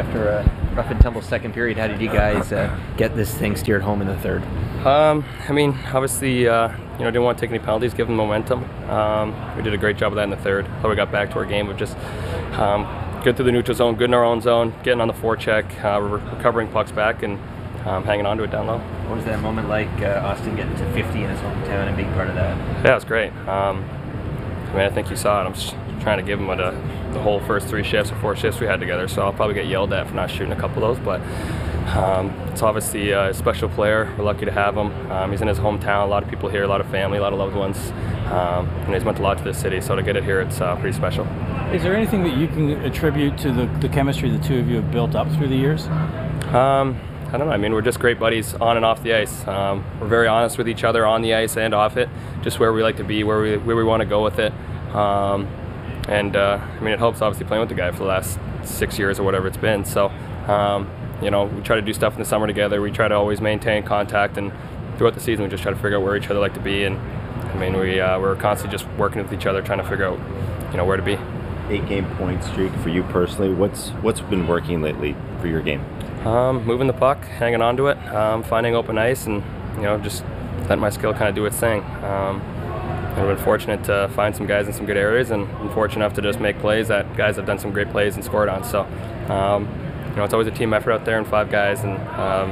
after a rough and tumble second period. How did you guys uh, get this thing steered home in the third? Um, I mean, obviously, uh, you know, didn't want to take any penalties, give them momentum. Um, we did a great job of that in the third. How we got back to our game of just um, good through the neutral zone, good in our own zone, getting on the forecheck, uh, recovering pucks back, and um, hanging on to it down low. What was that moment like? Uh, Auston getting to 50 in his hometown and being part of that. Yeah, it was great. Um, I mean, I think you saw it. I'm just trying to give him a, the whole first three shifts or four shifts we had together, so I'll probably get yelled at for not shooting a couple of those. But um, it's obviously a special player. We're lucky to have him. Um, he's in his hometown. A lot of people here, a lot of family, a lot of loved ones. Um, and he's meant a lot to this city, so to get it here, it's uh, pretty special. Is there anything that you can attribute to the, the chemistry the two of you have built up through the years? Um, I don't know. I mean, we're just great buddies on and off the ice. Um, we're very honest with each other on the ice and off it, just where we like to be, where we where we want to go with it. Um, and uh, I mean, it helps obviously playing with the guy for the last six years or whatever it's been. So, um, you know, we try to do stuff in the summer together. We try to always maintain contact, and throughout the season, we just try to figure out where each other like to be. And I mean, we uh, we're constantly just working with each other, trying to figure out, you know, where to be. Eight game point streak for you personally. What's what's been working lately for your game? Um, moving the puck, hanging on to it, um, finding open ice, and you know just letting my skill kind of do its thing. Um, and we've been fortunate to find some guys in some good areas, and I'm fortunate enough to just make plays that guys have done some great plays and scored on. So, um, you know, it's always a team effort out there, and five guys, and um,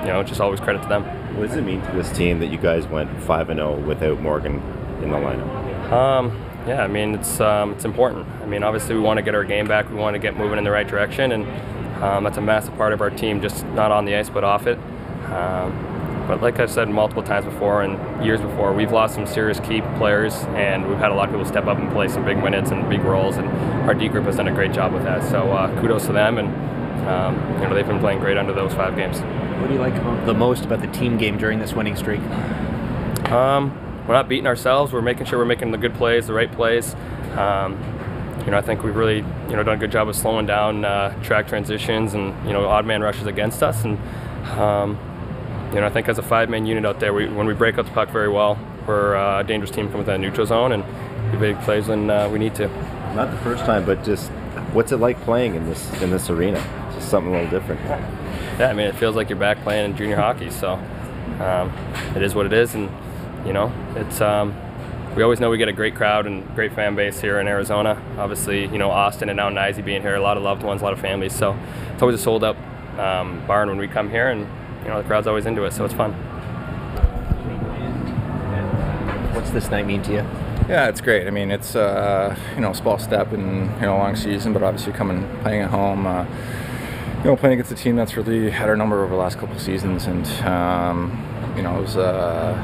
you know, just always credit to them. What does it mean to this team that you guys went five and zero without Morgan in the lineup? Um, yeah, I mean it's um, it's important. I mean, obviously we want to get our game back. We want to get moving in the right direction, and um, that's a massive part of our team, just not on the ice but off it. Um, but like I've said multiple times before and years before, we've lost some serious key players, and we've had a lot of people step up and play some big minutes and big roles, and our D group has done a great job with that. So uh, kudos to them, and um, you know they've been playing great under those five games. What do you like the most about the team game during this winning streak? Um, we're not beating ourselves. We're making sure we're making the good plays, the right plays. Um, you know, I think we've really, you know, done a good job of slowing down uh, track transitions and you know odd man rushes against us. And um, you know, I think as a five-man unit out there, we, when we break up the puck very well, we're uh, a dangerous team coming to that neutral zone and do big plays when uh, we need to. Not the first time, but just what's it like playing in this in this arena? Just something a little different. Yeah, I mean, it feels like you're back playing in junior hockey. So um, it is what it is, and you know, it's. Um, we always know we get a great crowd and great fan base here in Arizona. Obviously, you know, Auston and now Kniesy being here, a lot of loved ones, a lot of families. So it's always a sold out um, barn when we come here, and you know, the crowd's always into it, so it's fun. What's this night mean to you? Yeah, it's great. I mean, it's uh, you know a small step in you know a long season, but obviously coming playing at home, uh, you know playing against a team that's really had our number over the last couple of seasons, and um, you know it was uh,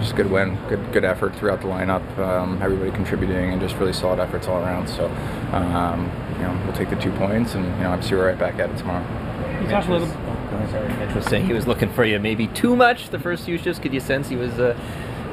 just a good win, good good effort throughout the lineup, um, everybody contributing, and just really solid efforts all around. So um, you know we'll take the two points, and you know obviously we're right back at it tomorrow. You talked a little. Sorry, interesting. He was looking for you maybe too much the first few shifts. Could you sense he was uh,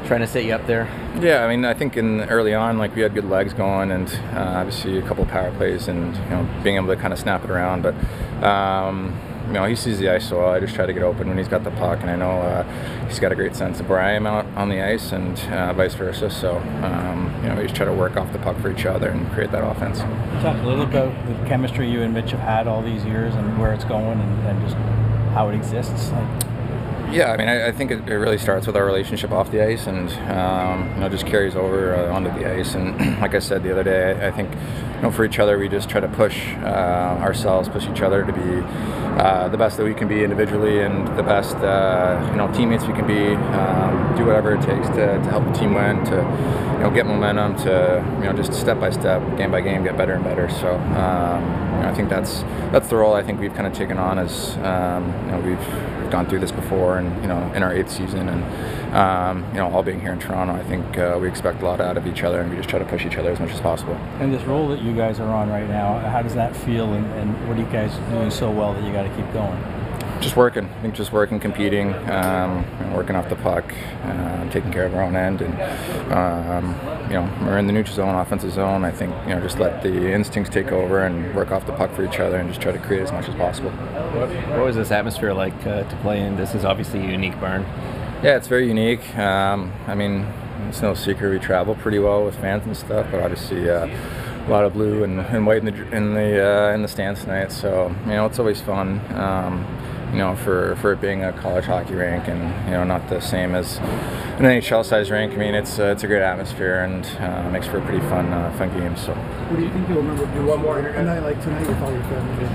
trying to set you up there? Yeah, I mean, I think in early on, like we had good legs going, and uh, obviously a couple power plays, and you know, being able to kind of snap it around. But um, you know, he sees the ice so well. I just try to get open when he's got the puck, and I know uh, he's got a great sense of where I am out on the ice, and uh, vice versa. So um, you know, we just try to work off the puck for each other and create that offense. Talk a little about the chemistry you and Mitch have had all these years, and where it's going, and, and just how it exists. Like, yeah, I mean, I, I think it, it, really starts with our relationship off the ice, and um, you know, just carries over uh, onto the ice. And like I said the other day, I, I, think you know, for each other, we just try to push uh, ourselves, push each other to be uh, the best that we can be individually, and the best uh, you know teammates we can be. Um, do whatever it takes to, to help the team win, to you know get momentum, to you know just step by step, game by game, get better and better. So um, you know, I think that's that's the role I think we've kind of taken on as um, you know we've, we've gone through this before, and you know in our eighth season, and um, you know all being here in Toronto, I think uh, we expect a lot out of each other, and we just try to push each other as much as possible. And this role that you guys are on right now, how does that feel, and, and what are you guys doing so well that you got to keep going? Just working. I think just working, competing, um, working off the puck, uh, taking care of our own end, and um, you know we're in the neutral zone, offensive zone. I think you know just let the instincts take over and work off the puck for each other, and just try to create as much as possible. What, what was this atmosphere like uh, to play in? This is obviously a unique barn. Yeah, it's very unique. Um, I mean, it's no secret we travel pretty well with fans and stuff, but obviously. Uh, a lot of blue and, and white in the in the uh, in the stands tonight. So you know it's always fun. You know, for, for it being a college hockey rink and you know not the same as an NHL size rink. I mean, it's uh, it's a great atmosphere and uh, makes for a pretty fun uh, fun game. So What do you think you'll remember do one more a night like tonight with all your family?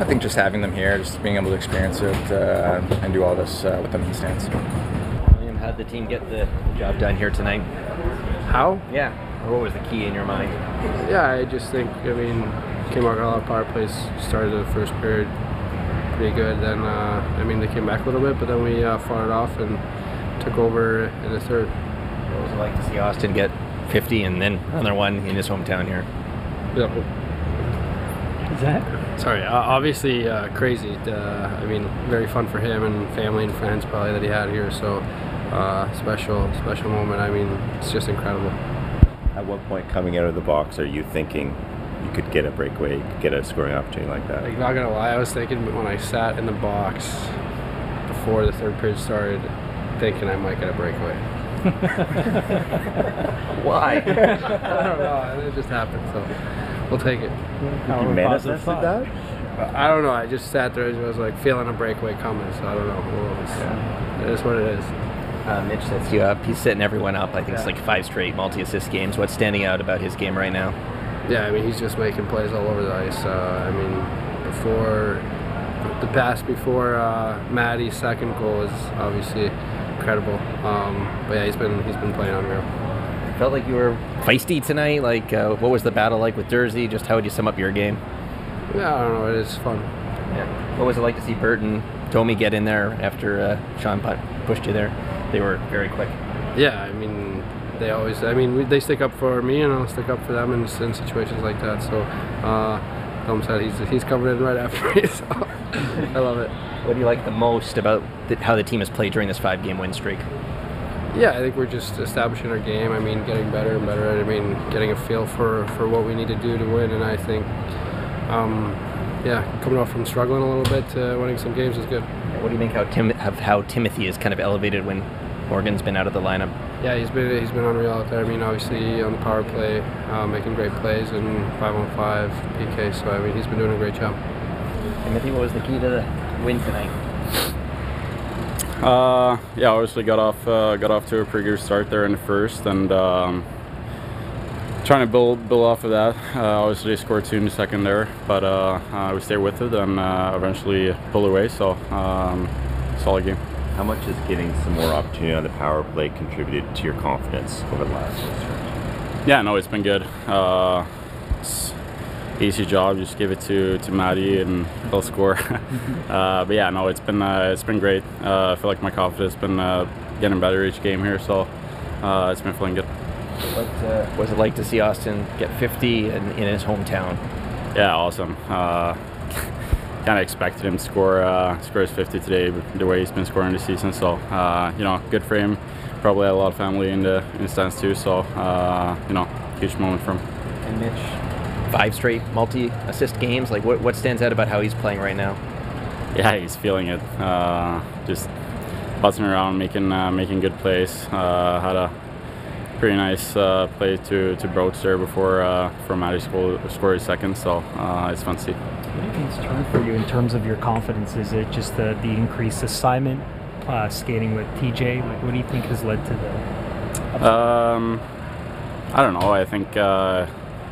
I think just having them here, just being able to experience it uh, and do all this uh, with them in the stands. William, how'd the team get the job done here tonight? How? Yeah. Or what was the key in your mind? Yeah, I just think, I mean, came out got a lot of power plays, started the first period pretty good. Then, uh, I mean, they came back a little bit, but then we uh, fought it off and took over in the third. What was it like to see Auston get 50 and then another one in his hometown here? Is that? Sorry, uh, obviously uh, crazy. Uh, I mean, very fun for him and family and friends probably that he had here. So uh, special, special moment. I mean, it's just incredible. At what point coming out of the box are you thinking you could get a breakaway, you could get a scoring opportunity like that? Like, not gonna lie, I was thinking when I sat in the box before the third period started, thinking I might get a breakaway. Why? I don't know, it just happened, so we'll take it. you manifested that? I don't know, I just sat there and I was like feeling a breakaway coming, so I don't know. Well, it's- It is what it is. Uh, Mitch sets you up. He's setting everyone up. I think it's like five straight multi-assist games. What's standing out about his game right now? Yeah, I mean, he's just making plays all over the ice. Uh, I mean, before the pass before uh, Maddie's second goal is obviously incredible. Um, but yeah, he's been he's been playing unreal. Felt like you were feisty tonight. Like, uh, what was the battle like with Durzi? Just how would you sum up your game? Yeah, I don't know. It is fun. Yeah. What was it like to see Burton, Domi get in there after uh, Sean Putt pushed you there? They were very quick. Yeah, I mean, they always. I mean, we, they stick up for me, and I'll stick up for them in, in situations like that. So, uh, Tom said he's he's coming in right after me. So I love it. What do you like the most about the, how the team has played during this five-game win streak? Yeah, I think we're just establishing our game. I mean, getting better and better. I mean, getting a feel for, for what we need to do to win. And I think, um, yeah, coming off from struggling a little bit to winning some games is good. What do you think how Tim how Timothy is kind of elevated when Morgan's been out of the lineup? Yeah, he's been he's been unreal out there. I mean, obviously on the power play, uh, making great plays and five on five PK. So I mean, he's been doing a great job. Timothy, what was the key to the win tonight? Uh, yeah, obviously got off uh, got off to a pretty good start there in the first, and um, trying to build build off of that. Uh, obviously, scored two in the second there, but uh, uh, we stayed with it and uh, eventually pulled away. So um, solid game. How much has getting some more opportunity on the power play contributed to your confidence over the last stretch? Yeah, no, it's been good. Uh, it's easy job. Just give it to to Maddie and he'll score. uh, but yeah, no, it's been uh, it's been great. Uh, I feel like my confidence has been uh, getting better each game here, so uh, it's been feeling good. What uh, was it like to see Auston get 50 in, in his hometown? Yeah, awesome. Kind of expected him to score uh, score his 50 today, the way he's been scoring this season. So uh, you know, good for him. Probably had a lot of family in the in the stands too. So uh, you know, huge moment for him. And Mitch, five straight multi-assist games. Like, what, what stands out about how he's playing right now? Yeah, he's feeling it. Uh, just buzzing around, making uh, making good plays. Uh, had a pretty nice uh, play to to Broach there before uh, Matty scored scored his second. So uh, it's fun to see. What do you think's turned for you in terms of your confidence? Is it just the, the increased assignment, uh, skating with TJ? Like, what do you think has led to the? Um, I don't know. I think uh,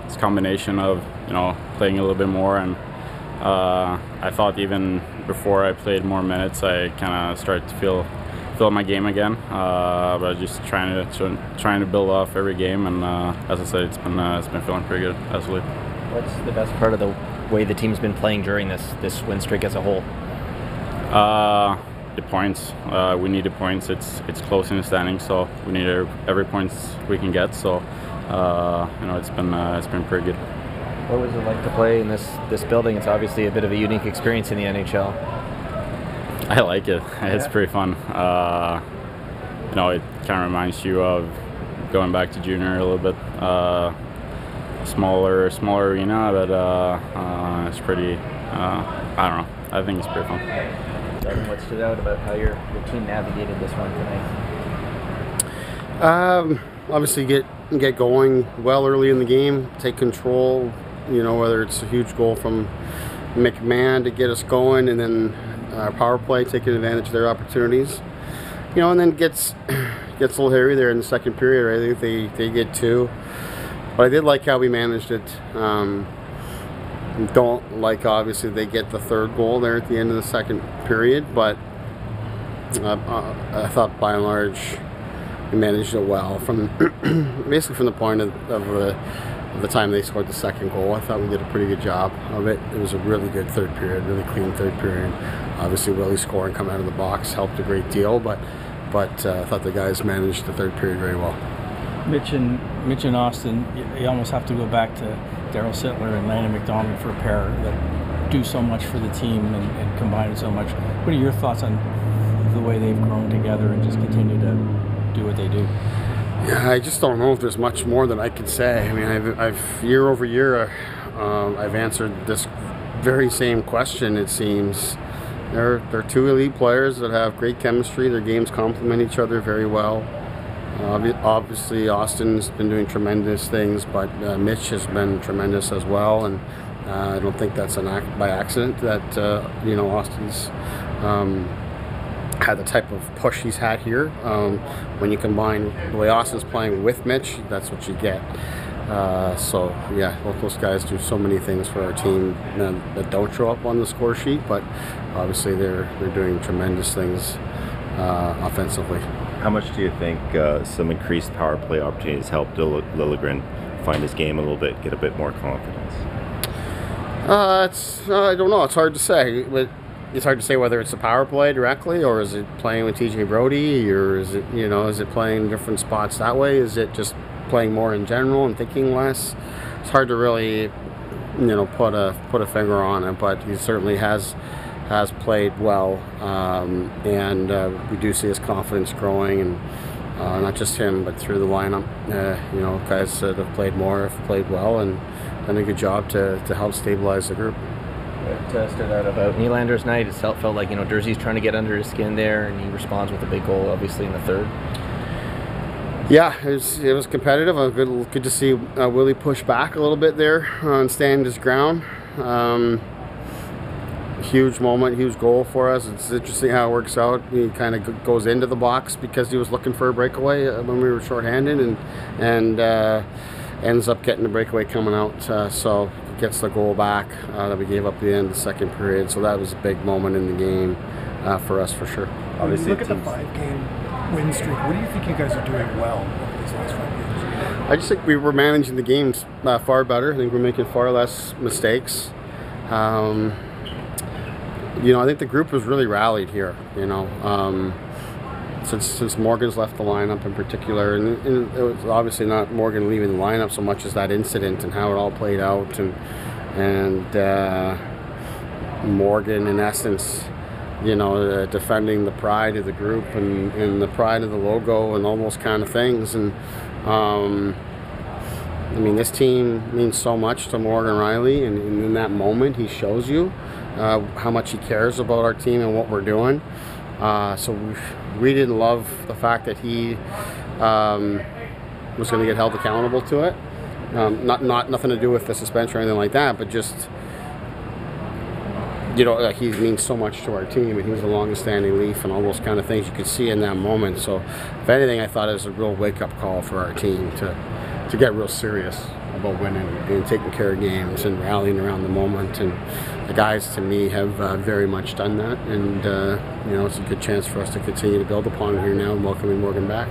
it's a combination of you know playing a little bit more, and uh, I thought even before I played more minutes, I kind of started to feel feel my game again. Uh, but just trying to trying to build off every game, and uh, as I said, it's been uh, it's been feeling pretty good. Absolutely. What's the best part of the way the team's been playing during this this win streak as a whole? Uh, the points. Uh, we need the points. It's it's close in the standings, so we need every, every points we can get. So uh, you know, it's been uh, it's been pretty good. What was it like to play in this this building? It's obviously a bit of a unique experience in the NHL. I like it. It's pretty fun. Uh, you know, it kind of reminds you of going back to junior a little bit. Uh, smaller, smaller arena, but uh, uh, it's pretty. Uh, I don't know. I think it's pretty fun. Doug, what stood out about how your, your team navigated this one tonight? Um, obviously get get going well early in the game, take control. You know, whether it's a huge goal from McMann to get us going, and then our power play taking advantage of their opportunities. You know, and then gets gets a little hairy there in the second period. Right? I think they they get two, but I did like how we managed it. Um, don't like obviously they get the third goal there at the end of the second period, but uh, uh, I thought by and large we managed it well from basically from the point of, of the the time they scored the second goal. I thought we did a pretty good job of it. It was a really good third period, really clean third period. Obviously, Willie scoring coming out of the box helped a great deal, but but uh, I thought the guys managed the third period very well. Mitch and Mitch and Auston, you, you almost have to go back to Darryl Sittler and Lanny McDonald for a pair that do so much for the team and, and combine so much. What are your thoughts on the way they've grown together and just continue to do what they do? Yeah, I just don't know if there's much more that I could say. I mean, I've, I've year over year, uh, I've answered this very same question. It seems they're they're two elite players that have great chemistry. Their games complement each other very well. Obviously, Auston's been doing tremendous things, but uh, Mitch has been tremendous as well. And uh, I don't think that's an act by accident that uh, you know Auston's. Um, had the type of push he's had here. Um, when you combine the way Auston's playing with Mitch, that's what you get. Uh, so yeah, both those guys do so many things for our team that, that, don't show up on the score sheet, but obviously they're they're doing tremendous things uh, offensively. How much do you think uh, some increased power play opportunities helped Liljegren find his game a little bit, get a bit more confidence? Uh, it's I don't know. It's hard to say, but it's hard to say whether it's a power play directly or is it playing with TJ Brodie, or is it you know is it playing different spots that way? Is it just playing more in general and thinking less? It's hard to really you know put a put a finger on it, but he certainly has has played well, um, and uh, we do see his confidence growing and. Uh, not just him, but through the lineup. Uh, you know, guys that have played more have played well and done a good job to, to help stabilize the group that uh, stood out about Nylander's night. It felt, felt like you know Durzi's trying to get under his skin there, and he responds with a big goal, obviously in the third. Yeah, it was, it was competitive. Uh, good, good to see uh, Willie push back a little bit there and stand his ground. Um, huge moment, huge goal for us. It's interesting how it works out. He kind of goes into the box because he was looking for a breakaway uh, when we were shorthanded, and and uh, ends up getting the breakaway coming out. Uh, so gets the goal back uh, that we gave up at the end of the second period. So that was a big moment in the game uh, for us for sure. Obviously, look at the five-game win streak. What do you think you guys are doing well over these last five games? I just think we were managing the games uh, far better. I think we're making far less mistakes. Um, you know, I think the group was really rallied here. You know. Um, since since Morgan's left the lineup in particular, and, and, it was obviously not Morgan leaving the lineup so much as that incident and how it all played out, and and uh, Morgan in essence, you know, uh, defending the pride of the group and, and the pride of the logo and all those kind of things, and. Um, I mean, this team means so much to Morgan Rielly, and, and in that moment, he shows you uh, how much he cares about our team and what we're doing. Uh, so we, didn't love the fact that he um, was going to get held accountable to it. Um, not not nothing to do with the suspension or anything like that, but just you know he means so much to our team, and he was the longest standing Leaf, and all those kind of things you could see in that moment. So if anything, I thought it was a real wake up call for our team to to get real serious about winning and taking care of games and rallying around the moment. And the guys, to me, have uh, very much done that. And, uh, you know, it's a good chance for us to continue to build upon it here now and welcoming Morgan back.